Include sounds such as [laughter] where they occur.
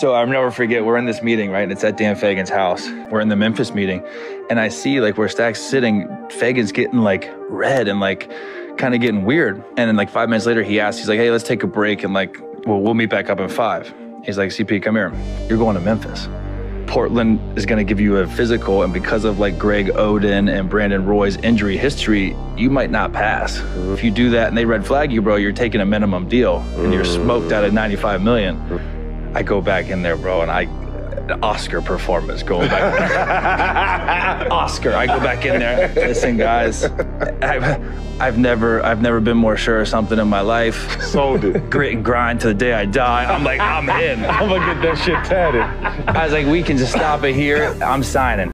So I'll never forget, we're in this meeting, right? And it's at Dan Fegan's house. We're in the Memphis meeting. And I see like where Stack's sitting, Fagan's getting like red and like kind of getting weird. And then like five minutes later, he asks, he's like, hey, let's take a break and like, well, we'll meet back up in five. He's like, CP, come here. You're going to Memphis. Portland is going to give you a physical, and because of like Greg Oden and Brandon Roy's injury history, you might not pass. If you do that and they red flag you, bro, you're taking a minimum deal and you're smoked out of 95 million. I go back in there, bro, and I Oscar performance going back. [laughs] Oscar, I go back in there. Listen, guys, I've, I've never I've never been more sure of something in my life. Sold it. Grit and grind to the day I die. I'm like, I'm in. [laughs] I'm gonna get that shit tatted. I was like, we can just stop it here. I'm signing.